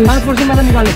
Más por encima de mi vale.